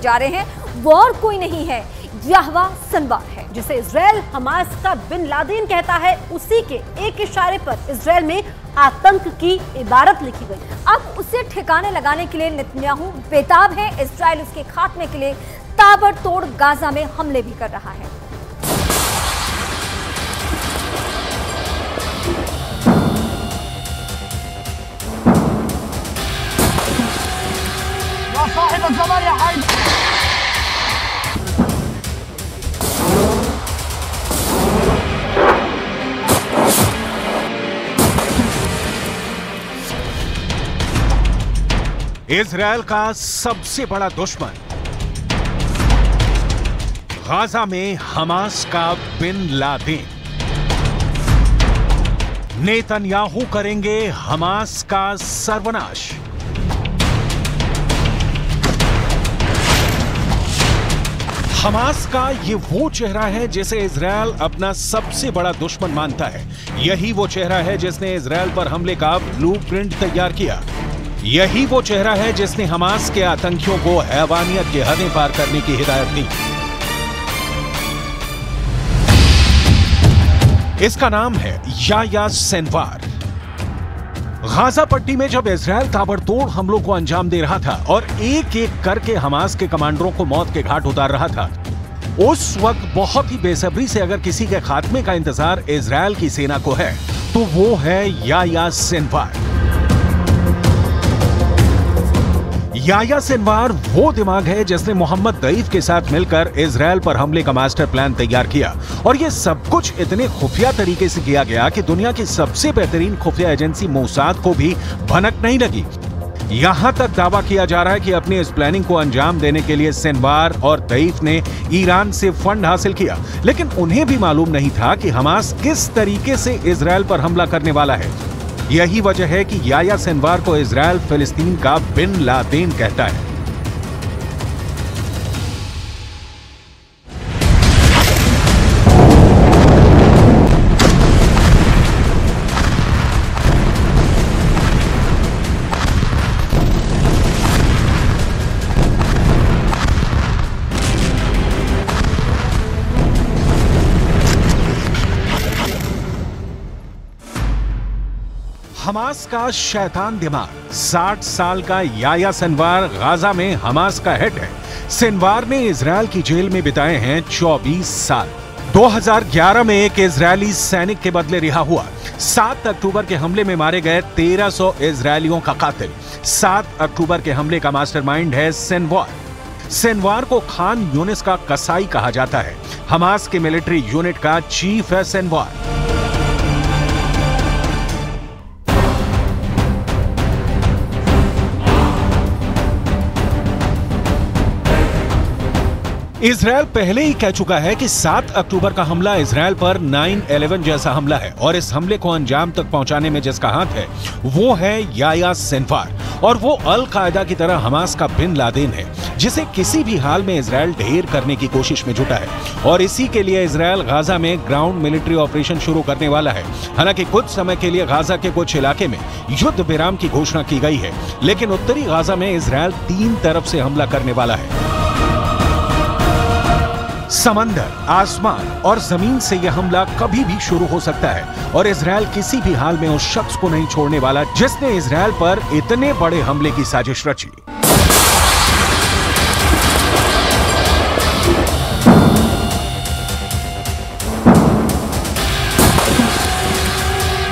जा रहे हैं। वॉर कोई नहीं है। यहवा सनवार है, जिसे इसराइल हमास का बिन लादेन कहता है। उसी के एक इशारे पर इसराइल में आतंक की इबारत लिखी गई। अब उसे ठिकाने लगाने के लिए नितन्याहू बेताब है। इसराइल उसके खात्मे के लिए ताबड़तोड़ गाजा में हमले भी कर रहा है। इसराइल का सबसे बड़ा दुश्मन। गाजा में हमास का बिन लादेन। नेतन्याहू करेंगे हमास का सर्वनाश। हमास का ये वो चेहरा है जिसे इसराइल अपना सबसे बड़ा दुश्मन मानता है। यही वो चेहरा है जिसने इसराइल पर हमले का ब्लूप्रिंट तैयार किया। यही वो चेहरा है जिसने हमास के आतंकियों को हैवानियत की हदें पार करने की हिदायत दी। इसका नाम है याया सेनवार। गाजा पट्टी में जब इसराइल ताबड़तोड़ हमलों को अंजाम दे रहा था और एक एक करके हमास के कमांडरों को मौत के घाट उतार रहा था उस वक्त बहुत ही बेसब्री से अगर किसी के खात्मे का इंतज़ार इसराइल की सेना को है तो वो है या, या सिनवार। याया सिनवार वो दिमाग है जिसने मोहम्मद दईफ के साथ मिलकर इसराइल पर हमले का मास्टर प्लान तैयार किया। और ये सब कुछ इतने खुफिया तरीके से किया गया कि दुनिया की सबसे बेहतरीन खुफिया एजेंसी मोसाद को भी भनक नहीं लगी। यहाँ तक दावा किया जा रहा है कि अपनी इस प्लानिंग को अंजाम देने के लिए सिनवार और दईफ ने ईरान से फंड हासिल किया। लेकिन उन्हें भी मालूम नहीं था कि हमास किस तरीके से इसराइल पर हमला करने वाला है। यही वजह है कि याया सिनवार को इसराइल फिलिस्तीन का बिन लादेन कहता है। हमास का शैतान दिमाग। 60 साल का याया सिनवार गाजा में हमास का हेड है। सिनवार ने इसराइल की जेल में बिताए हैं 24 साल। 2011 में एक इजरायली सैनिक के बदले रिहा हुआ। 7 अक्टूबर के हमले में मारे गए 1300 इजरायलियों का कातिल। 7 अक्टूबर के हमले का मास्टरमाइंड है सिनवार। सिनवार को खान यूनिस का कसाई कहा जाता है। हमास के मिलिट्री यूनिट का चीफ है सिनवार। इसराइल पहले ही कह चुका है कि 7 अक्टूबर का हमला इसराइल पर 9/11 जैसा हमला है और इस हमले को अंजाम तक पहुँचाने में जिसका हाथ है, वो है याया सिनफार। और वो अल कायदा की तरह हमास का बिन लादेन है, जिसे किसी भी हाल में इसराइल ढेर करने की कोशिश में जुटा है। और इसी के लिए इसराइल गाजा में ग्राउंड मिलिट्री ऑपरेशन शुरू करने वाला है। हालाँकि कुछ समय के लिए गाजा के कुछ इलाके में युद्ध विराम की घोषणा की गई है, लेकिन उत्तरी गाजा में इसराइल तीन तरफ़ से हमला करने वाला है। समंदर आसमान और जमीन से यह हमला कभी भी शुरू हो सकता है और इसराइल किसी भी हाल में उस शख्स को नहीं छोड़ने वाला जिसने इसराइल पर इतने बड़े हमले की साजिश रची